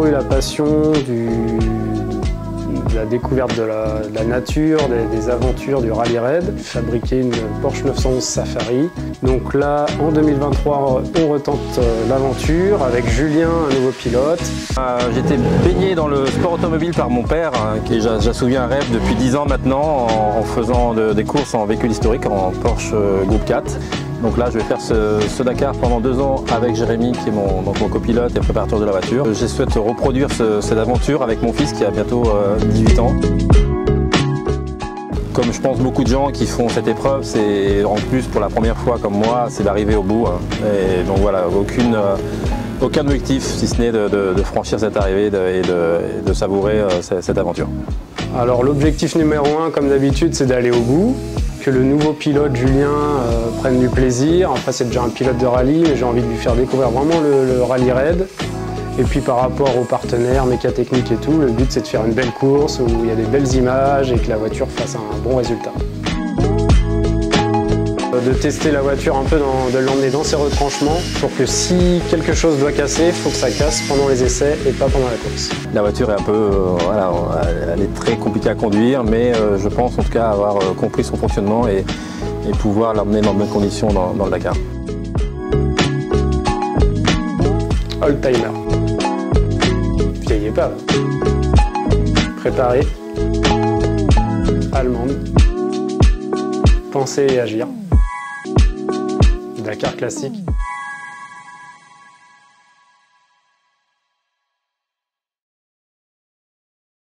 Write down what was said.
la passion de la découverte de la, nature, des, aventures du rallye raid, fabriquer une Porsche 911 Safari. Donc là, en 2023, on retente euh, l'aventure avec Julien, un nouveau pilote. Euh, J'étais baigné dans le sport automobile par mon père, hein, qui j'assouvais un rêve depuis 10 ans maintenant, en, faisant des courses en véhicule historique, en Porsche euh, Groupe 4. Donc là, je vais faire ce, Dakar pendant deux ans avec Jérémy, qui est mon, copilote et préparateur de la voiture. Je souhaite reproduire cette aventure avec mon fils qui a bientôt 18 euh, ans. Comme je pense beaucoup de gens qui font cette épreuve, c'est en plus pour la première fois comme moi, c'est d'arriver au bout. Hein. Et donc voilà, euh, aucun objectif si ce n'est de, franchir cette arrivée et de, savourer euh, cette aventure. Alors l'objectif numéro un, comme d'habitude, c'est d'aller au bout que le nouveau pilote Julien euh, prenne du plaisir. Après c'est déjà un pilote de rallye, mais j'ai envie de lui faire découvrir vraiment le, rallye raid. Et puis par rapport aux partenaires, mécatechniques et tout, le but c'est de faire une belle course où il y a des belles images et que la voiture fasse un bon résultat de tester la voiture un peu, de l'emmener dans ses retranchements pour que si quelque chose doit casser, il faut que ça casse pendant les essais et pas pendant la course. La voiture est un peu, euh, voilà, très compliquée à conduire, mais euh, je pense en tout cas avoir euh, compris son fonctionnement et, pouvoir l'emmener dans de bonnes conditions dans, le Dakar. Old timer. Vieillez pas. Préparé. Allemande. Penser et agir. Dakar classique.